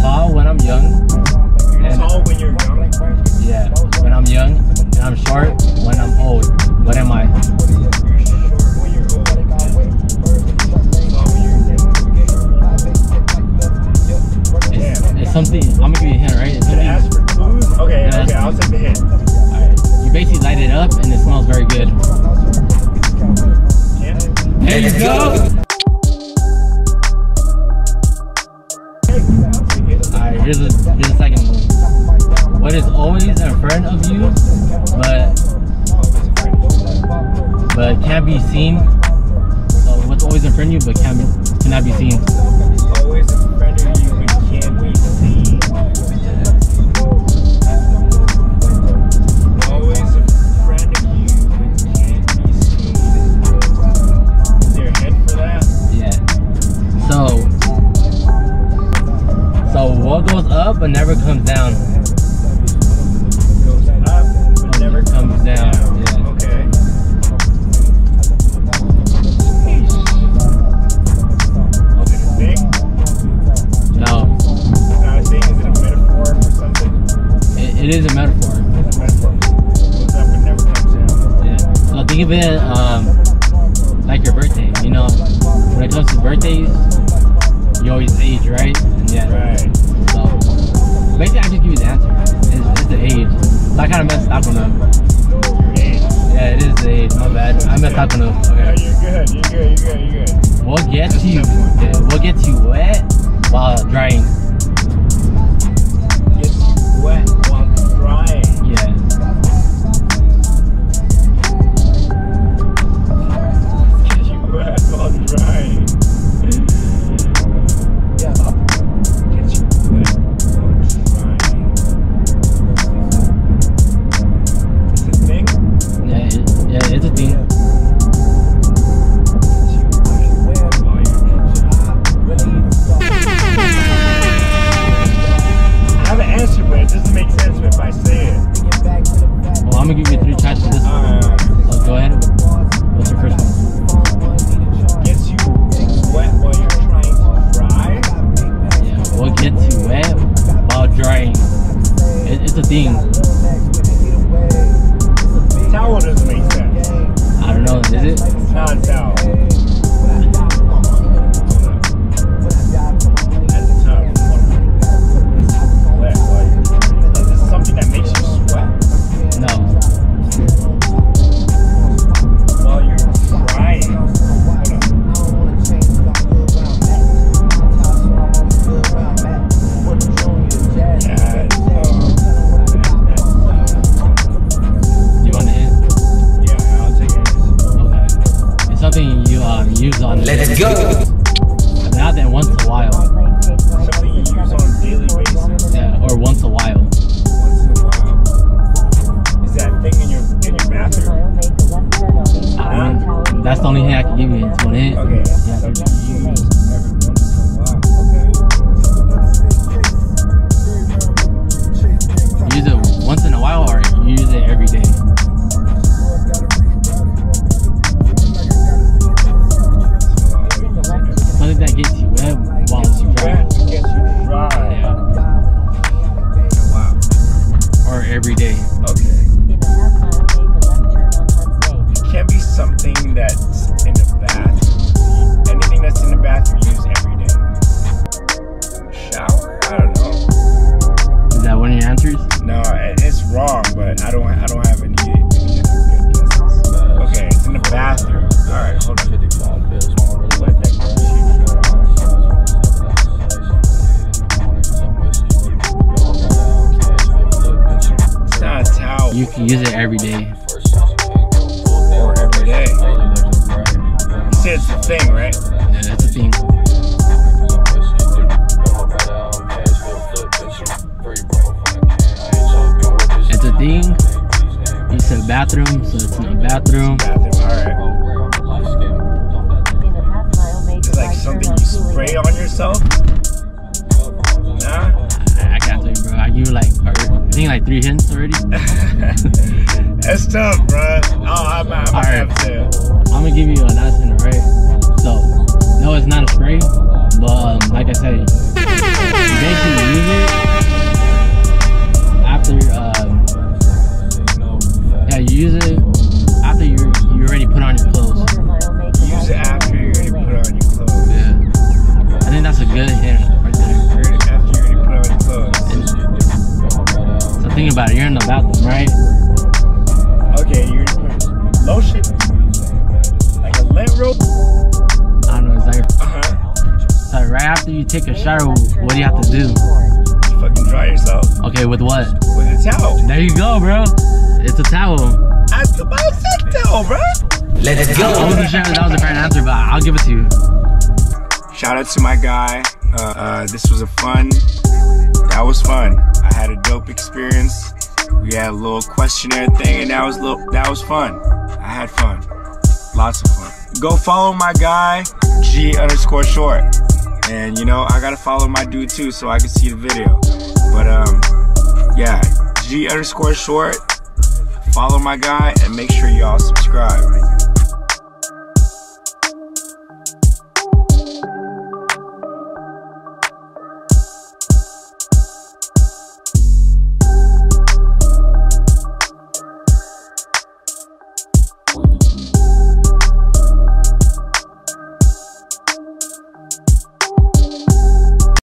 tall when I'm young. And Tall when you're young. yeah, when I'm young, and I'm short when I'm old. What am I? You're short when you're old. Tall when you're It's, it's something. I'm gonna give you a hint, right? It's something. ask for clues? Okay, Yeah, okay, I'll take the hint. Alright, You basically light it up, and it smells very good. But but can't be seen? So what's always in front of you, but can't be, cannot be seen? Always in front of you but can't be seen. Always in front of you but can't be seen. Is there a hint for that? Yeah. So so what goes up but never comes down? Down, yeah. Okay. Is it a thing? No, not a thing. Is it a metaphor for something? it, it is a metaphor. It's a metaphor. Goes up but never comes down. Yeah. So think of it um, like your birthday. You know, when it comes to birthdays, you always age, right? And yeah. Right. So basically, I just give you the answer. It's, it's the age. So I kind of messed that one up. မြင်မြင်ကျွန်တော်လည်း You can use it every day. or every day. You said it's a thing, right? Yeah, that's a thing. It's a thing. You said bathroom, so it's in a bathroom. Bathroom. All right. It's like something you spray on yourself. Or, like three hints already. That's tough, bro. Oh, I might, I might Alright. have to. I'm gonna give you a nice hint, alright? So, no, it's not a spray, but um, like I said, you basically about it. You're in the bathroom, right? Okay, you're gonna lotion, like a lint roll. I don't know. It's like, Uh huh. it's like right after you take a shower, what do you have to do? You fucking dry yourself Okay, with what? with a towel. There you go, bro. It's a towel. Ask about that towel, bro. Let's I wasn't sure if that was the correct answer, but I'll give it to you. Shout out to my guy. Uh, uh, this was a fun. That was fun. I had a dope experience. We had a little questionnaire thing, and that was little. That was fun. I had fun. Lots of fun. Go follow my guy G underscore short, and you know I gotta follow my dude too, so I can see the video. But um, yeah, G underscore short. Follow my guy and make sure y'all subscribe.